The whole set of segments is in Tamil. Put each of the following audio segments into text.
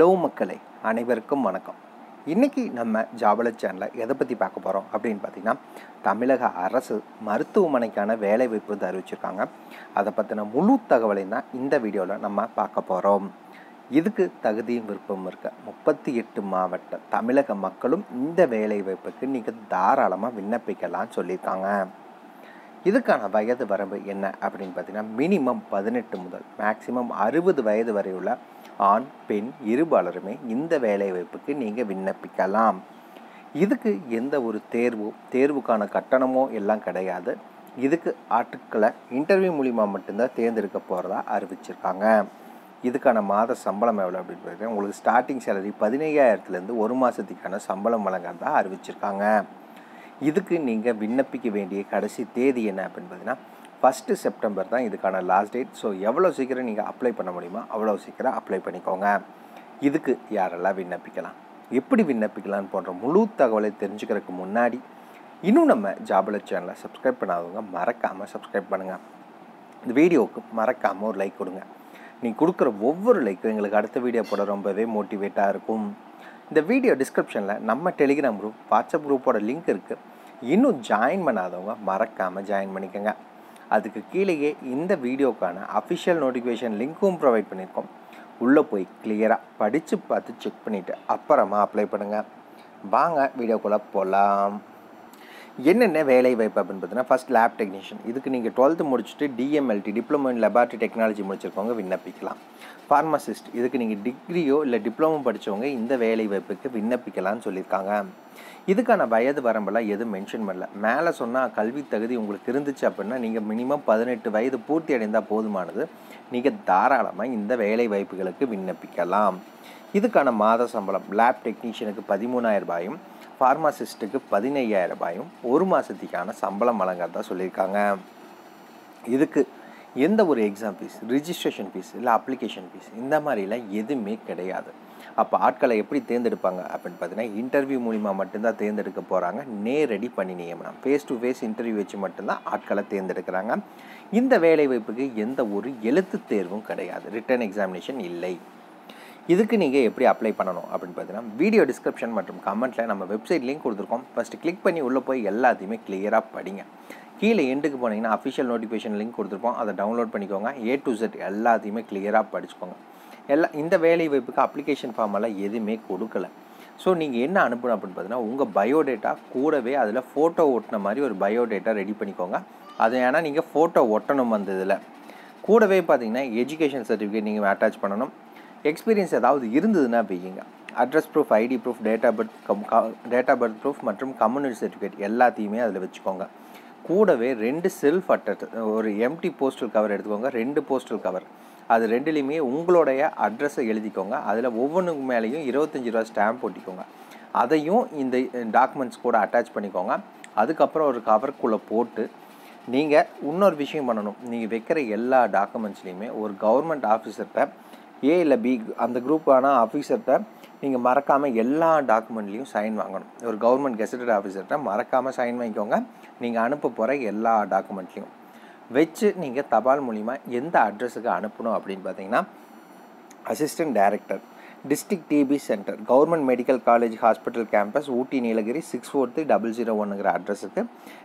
ஹலோ மக்களே அனைவருக்கும் வணக்கம். இன்றைக்கி நம்ம ஜாபல சேனலில் எதை பற்றி பார்க்க போகிறோம் அப்படின்னு பார்த்தீங்கன்னா தமிழக அரசு மருத்துவமனைக்கான வேலைவாய்ப்பு வந்து அறிவிச்சிருக்காங்க. அதை பற்றின முழு தகவலையும் தான் இந்த வீடியோவில் நம்ம பார்க்க போகிறோம் இதுக்கு தகுதியும் விருப்பம் இருக்க முப்பத்தி எட்டு மாவட்ட தமிழக மக்களும் இந்த வேலைவாய்ப்புக்கு நீங்கள் தாராளமாக விண்ணப்பிக்கலாம்னு சொல்லியிருக்காங்க. இதுக்கான வயது வரம்பு என்ன அப்படின்னு பார்த்தீங்கன்னா மினிமம் பதினெட்டு முதல் மேக்சிமம் அறுபது வயது வரை உள்ள ஆண் பெண் இருபாலருமே இந்த வேலைவாய்ப்புக்கு நீங்கள் விண்ணப்பிக்கலாம். இதுக்கு எந்த ஒரு தேர்வோ தேர்வுக்கான கட்டணமோ எல்லாம் கிடையாது. இதுக்கு ஆட்களை இன்டர்வியூ மூலிமா மட்டும்தான் தேர்ந்தெடுக்க போகிறதா அறிவிச்சிருக்காங்க. இதுக்கான மாத சம்பளம் எவ்வளோ அப்படின்னு பார்த்தீங்கன்னா உங்களுக்கு ஸ்டார்டிங் சேலரி பதினையாயிரத்துலேருந்து ஒரு மாதத்துக்கான சம்பளம் வழங்குறதா அறிவிச்சிருக்காங்க. இதுக்கு நீங்கள் விண்ணப்பிக்க வேண்டிய கடைசி தேதி என்ன அப்படின்னு பார்த்தீங்கன்னா ஃபஸ்ட்டு செப்டம்பர் தான் இதுக்கான லாஸ்ட் டேட் ஸோ எவ்வளோ சீக்கிரம் நீங்கள் அப்ளை பண்ண முடியுமோ அவ்வளோ சீக்கிரம் அப்ளை பண்ணிக்கோங்க. இதுக்கு யாரெல்லாம் விண்ணப்பிக்கலாம்? எப்படி விண்ணப்பிக்கலாம்னு போன்ற முழு தகவலை தெரிஞ்சுக்கிறதுக்கு முன்னாடி இன்னும் நம்ம ஜாபல சேனலை சப்ஸ்கிரைப் பண்ணாதவங்க மறக்காமல் சப்ஸ்கிரைப் பண்ணுங்கள் இந்த வீடியோவுக்கு மறக்காமல் ஒரு லைக் கொடுங்க. நீங்கள் கொடுக்குற ஒவ்வொரு லைக்கும் எங்களுக்கு அடுத்த வீடியோ போட ரொம்பவே மோட்டிவேட்டாக இருக்கும். இந்த வீடியோ டிஸ்கிரிப்ஷனில் நம்ம டெலிகிராம் குரூப் வாட்ஸ்அப் குரூப்போட லிங்க் இருக்குது இன்னும் ஜாயின் பண்ணாதவங்க மறக்காமல் ஜாயின் பண்ணிக்கோங்க. அதுக்கு கீழேயே இந்த வீடியோக்கான அஃபிஷியல் நோட்டிஃபிகேஷன் லிங்க்கும் ப்ரொவைட் பண்ணியிருக்கோம். உள்ளே போய் கிளியராக படித்து பார்த்து செக் பண்ணிவிட்டு அப்புறமா அப்ளை பண்ணுங்கள் வாங்க வீடியோக்குள்ளே போகலாம் என்னென்ன வேலை வாய்ப்பு அப்படின்னு பார்த்தீங்கன்னா ஃபஸ்ட் லேப் டெக்னீஷியன் இதுக்கு நீங்கள் டுவெல்த்து முடிச்சுட்டு DMLT diploma in laboratory technology முடிச்சிருக்கவங்க விண்ணப்பிக்கலாம். ஃபார்மசிஸ்ட் இதுக்கு நீங்கள் டிகிரியோ இல்லை டிப்ளமோ படித்தவங்க இந்த வேலை வாய்ப்புக்கு விண்ணப்பிக்கலாம்னு சொல்லியிருக்காங்க. இதுக்கான வயது வரம்பெல்லாம் எதுவும் மென்ஷன் பண்ணல. மேலே சொன்னால் கல்வி தகுதி உங்களுக்கு இருந்துச்சு அப்படின்னா நீங்கள் மினிமம் பதினெட்டு வயது பூர்த்தி அடைந்தால் போதுமானது. நீங்கள் தாராளமாக இந்த வேலை வாய்ப்புகளுக்கு விண்ணப்பிக்கலாம். இதுக்கான மாத சம்பளம் லேப் டெக்னீஷியனுக்கு பதிமூணாயிரம் ரூபாயும் ஃபார்மாசிஸ்ட்டுக்கு பதினையாயிரம் ரூபாயும் ஒரு மாதத்துக்கான சம்பளம் வழங்குறதா சொல்லியிருக்காங்க. இதுக்கு எந்த ஒரு எக்ஸாம் ஃபீஸ் ரிஜிஸ்ட்ரேஷன் ஃபீஸ் இல்லை அப்ளிகேஷன் ஃபீஸ் இந்த மாதிரிலாம் எதுவுமே கிடையாது. அப்போ ஆட்களை எப்படி தேர்ந்தெடுப்பாங்க அப்படின்னு பார்த்தீங்கன்னா இன்டர்வியூ மூலிமா மட்டும்தான் தேர்ந்தெடுக்க போகிறாங்க நேரடி பணி நியமனம் ஃபேஸ் டு ஃபேஸ் இன்டர்வியூ வச்சு மட்டும்தான் ஆட்களை தேர்ந்தெடுக்கிறாங்க. இந்த வேலைவாய்ப்புக்கு எந்த ஒரு எழுத்து தேர்வும் கிடையாது. ரிட்டன் எக்ஸாமினேஷன் இல்லை. இதுக்கு நீங்கள் எப்படி அப்ளை பண்ணணும் அப்படின்னு பார்த்தீங்கன்னா வீடியோ டிஸ்கிரிப்ஷன் மற்றும் கமெண்ட்டில் நம்ம வெப்சைட் லிங்க் கொடுத்துருக்கோம். ஃபஸ்ட்டு கிளிக் பண்ணி உள்ளே போய் எல்லாத்தையுமே கிளியராக படிங்க. கீழே எண்டுக்கு போனீங்கன்னா அஃபிஷியல் நோட்டிஃபிகேஷன் லிங்க் கொடுத்துருப்போம். அதை டவுன்லோட் பண்ணிக்கோங்க. ஏ டு செட் எல்லாத்தையுமே கிளியராக படிச்சுக்கோங்க. எல்லா இந்த வேலை வாய்ப்புக்கு அப்ளிகேஷன் ஃபார்ம் எல்லாம் எதுவுமே கொடுக்கல. ஸோ நீங்கள் என்ன அனுப்பணும் அப்படின்னு பார்த்தீங்கன்னா உங்கள் பயோடேட்டா கூடவே அதில் ஃபோட்டோ ஒட்டின மாதிரி ஒரு பயோடேட்டா ரெடி பண்ணிக்கோங்க. அது ஏன்னா நீங்கள் ஃபோட்டோ ஒட்டணும் அந்த இதில். கூடவே பார்த்தீங்கன்னா எஜுகேஷன் சர்டிஃபிகேட் நீங்கள் அட்டாச் பண்ணணும். எக்ஸ்பீரியன்ஸ் ஏதாவது இருந்ததுன்னா வையுங்க address proof ID proof date of birth cum date of birth proof மற்றும் கம்யூனிட்டி சர்டிஃபிகேட் எல்லாத்தையுமே அதில் வச்சுக்கோங்க. கூடவே ரெண்டு செல்ஃப் அட்டட் ஒரு எம்டி போஸ்டல் கவர் எடுத்துக்கோங்க ரெண்டு போஸ்டல் கவர் அது ரெண்டுலேயுமே உங்களுடைய அட்ரஸை எழுதிக்கோங்க. அதில் ஒவ்வொன்றுக்கு மேலேயும் இருபத்தஞ்சி ரூபா ஸ்டாம்ப் ஒட்டிக்கோங்க அதையும் இந்த டாக்குமெண்ட்ஸ் கூட அட்டாச் பண்ணிக்கோங்க. அதுக்கப்புறம் ஒரு கவருக்குள்ளே போட்டு நீங்கள் இன்னொரு விஷயம் பண்ணணும். நீங்கள் வைக்கிற எல்லா டாக்குமெண்ட்ஸ்லேயுமே ஒரு கவர்மெண்ட் ஆஃபீஸர்கிட்ட ஏ இல்லை பி அந்த குரூப்பான ஆஃபீஸர்கிட்ட நீங்கள் மறக்காமல் எல்லா டாக்குமெண்ட்லேயும் சைன் வாங்கணும். ஒரு கவர்மெண்ட் கெசட்டட் ஆஃபீஸர்கிட்ட மறக்காமல் சைன் வாங்கிக்கோங்க. நீங்கள் அனுப்ப போகிற எல்லா டாக்குமெண்ட்லேயும் வச்சு நீங்கள் தபால் மூலிமா எந்த அட்ரஸுக்கு அனுப்பணும் அப்படின்னு பார்த்தீங்கன்னா assistant director district TB centre government medical college hospital campus Ooty Nilgiri six four three double zero ஒன்றுங்கிற அட்ரஸுக்கு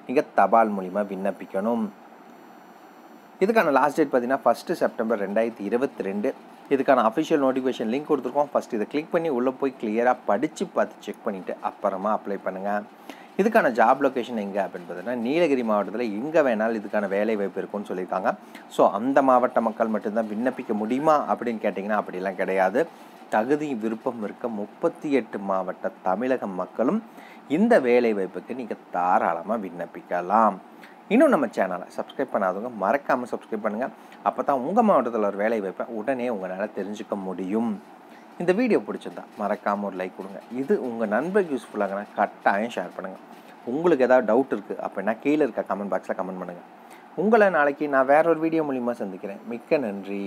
நீங்கள் தபால் மூலிமா விண்ணப்பிக்கணும். இதுக்கான லாஸ்ட் டேட் பார்த்தீங்கன்னா ஃபஸ்ட்டு செப்டம்பர் ரெண்டாயிரத்தி இருபத்தி ரெண்டு. இதுக்கான அஃபிஷியல் நோட்டிஃபிகேஷன் லிங்க் கொடுத்துருக்கோம். ஃபஸ்ட் இதை கிளிக் பண்ணி உள்ளே போய் கிளியராக படித்து பார்த்து செக் பண்ணிவிட்டு அப்புறமா அப்ளை பண்ணுங்கள் இதுக்கான ஜாப் லொக்கேஷன் எங்கே அப்படின்னு பார்த்தீங்கன்னா நீலகிரி மாவட்டத்தில் எங்கே வேணாலும் இதுக்கான வேலை வாய்ப்பு இருக்கும்னு சொல்லியிருக்காங்க. ஸோ அந்த மாவட்ட மக்கள் மட்டும்தான் விண்ணப்பிக்க முடியுமா அப்படின்னு கேட்டிங்கன்னா அப்படிலாம் கிடையாது. தகுதி விருப்பம் இருக்க முப்பத்தி எட்டு மாவட்ட தமிழக மக்களும் இந்த வேலை வாய்ப்புக்கு நீங்கள் தாராளமாக விண்ணப்பிக்கலாம். இன்னும் நம்ம சேனலை சப்ஸ்கிரைப் பண்ணாதவங்க மறக்காமல் சப்ஸ்கிரைப் பண்ணுங்கள் அப்போ தான் உங்கள் மாவட்டத்தில் ஒரு வேலை வாய்ப்பை உடனே உங்களால் தெரிஞ்சுக்க முடியும். இந்த வீடியோ பிடிச்சிருந்தா மறக்காமல் ஒரு லைக் கொடுங்க. இது உங்கள் நண்பருக்கு யூஸ்ஃபுல்லாகனா கட்டாயம் ஷேர் பண்ணுங்கள் உங்களுக்கு ஏதாவது டவுட் இருக்குது அப்படின்னா கீழே இருக்க கமெண்ட் பாக்ஸில் கமெண்ட் பண்ணுங்கள் உங்களை நாளைக்கு நான் வேற ஒரு வீடியோ மூலிமா சந்திக்கிறேன். மிக்க நன்றி.